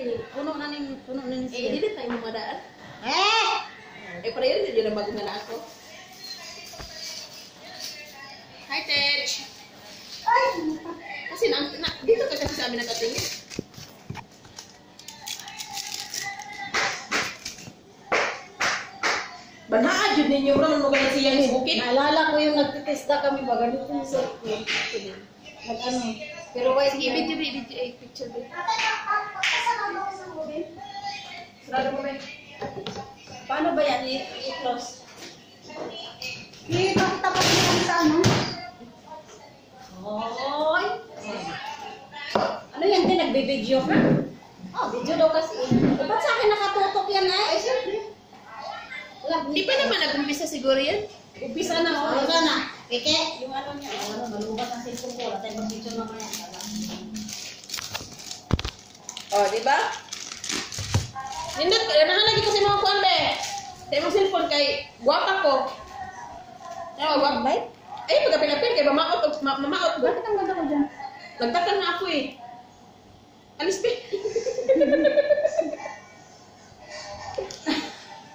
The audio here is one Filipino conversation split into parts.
Puno na ning puno na ning Eh, hindi na tayo mamadaan. Eh! Eh, para yun, yun ang bago na ako. Hi, Tech! Kasi na, na, dito ka kasi sa amin nakatingin. Banhaan yun ninyo, bro. Ano kaya siya ni bukid? Naalala ko yung nagtitesta kami ba ganito yung cellphone. Nag ano. Pero why video, video, eh, picture. Sarado mo. Paano ba yan i-close? Ipakitapos mo lang sa ano? Hoy! Ano yan din? Nagbe-video ka? Oh, video daw kasi. Eh, ba't sa akin nakatutok yan eh? Wala, Hindi pa naman nag-umpisa siguro yan. Umpisa na, oh. Wala na. Peke, yung ano niya. Oh, ano, malubat ang cellphone ko. Wala tayong mag-video na kaya. Oh, di ba? Nindot, ganahan lagi kasi mga kuwan be. Sa imong cellphone kay guwapa ko. Ano, guwapa ba? Ay, pagkapilapil kay mamaot og ma mamaot ko. Bakit ang ganda ko dyan? Nagtakal na ako eh. Alis pe.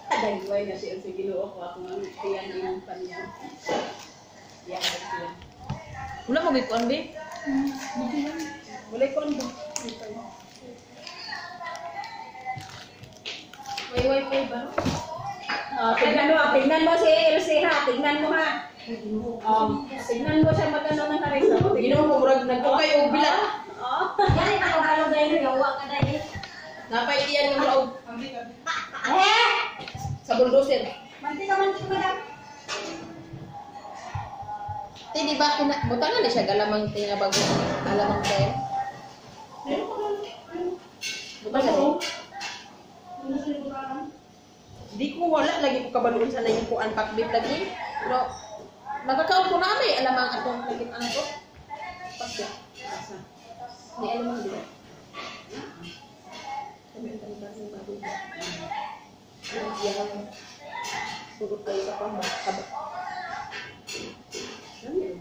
Dagway na siya sa ginoo ko ako ng tiyan ng panyan. Yan, yan. Wala mo be. Wala ko. May wifi ba? Ah, tignan mo, tignan mo si Elsie ha, tignan mo ha. Um, tignan mo siya magano ng harisa. Ginawa mo murag nagkukay og bilat. Oh. Yan ay nakahalo dahil gawa ka dahil. Napay iyan ng muraog Eh! sa bulldozer. Mantika, mantika ka daw. Ti di ba kina butangan na siya galamang tinga bago alamang tayo. Buta sa ko wala. Lagi ko kabaluon sa nayin ko unpackbit lagi. Pero magkakaon ko na may alamang atong lagi ang ko pasya may alamang dito. Sugot kayo sa pamakabat. Ano yung